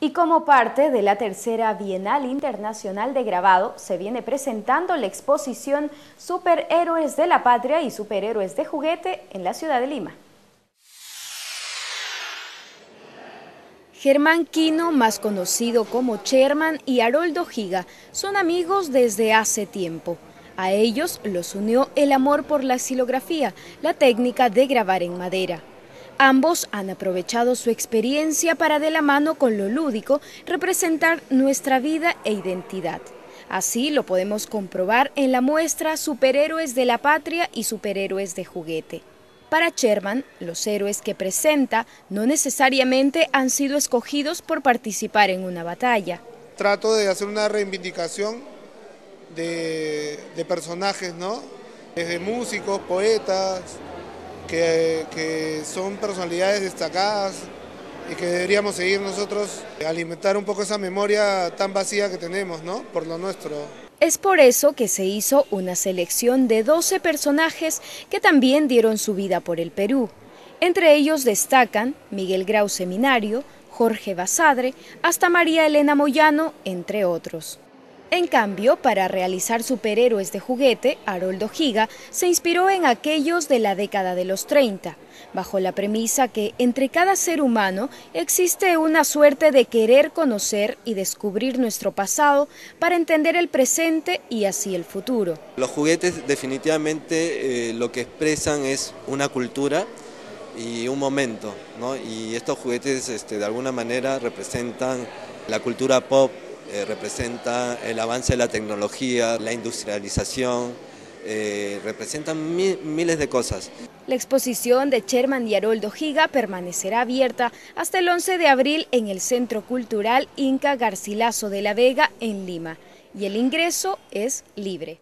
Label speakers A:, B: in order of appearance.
A: Y como parte de la tercera Bienal Internacional de Grabado, se viene presentando la exposición Superhéroes de la Patria y Superhéroes de Juguete en la ciudad de Lima. Germán Quino, más conocido como Sherman, y Haroldo Giga son amigos desde hace tiempo. A ellos los unió el amor por la xilografía, la técnica de grabar en madera. Ambos han aprovechado su experiencia para de la mano con lo lúdico representar nuestra vida e identidad. Así lo podemos comprobar en la muestra Superhéroes de la Patria y Superhéroes de Juguete. Para Sherman, los héroes que presenta no necesariamente han sido escogidos por participar en una batalla.
B: Trato de hacer una reivindicación de, personajes, ¿no? Desde músicos, poetas, que, son personalidades destacadas y que deberíamos seguir nosotros alimentar un poco esa memoria tan vacía que tenemos, ¿no? Por lo nuestro.
A: Es por eso que se hizo una selección de 12 personajes que también dieron su vida por el Perú. Entre ellos destacan Miguel Grau Seminario, Jorge Basadre, hasta María Elena Moyano, entre otros. En cambio, para realizar superhéroes de juguete, Haroldo Giga se inspiró en aquellos de la década de los 30, bajo la premisa que entre cada ser humano existe una suerte de querer conocer y descubrir nuestro pasado para entender el presente y así el futuro.
C: Los juguetes definitivamente eh, lo que expresan es una cultura y un momento, y estos juguetes este, de alguna manera representan la cultura pop, eh, representa el avance de la tecnología, la industrialización, eh, representan miles de cosas.
A: La exposición de Sherman y Haroldo Giga permanecerá abierta hasta el 11 de abril en el Centro Cultural Inca Garcilaso de la Vega en Lima y el ingreso es libre.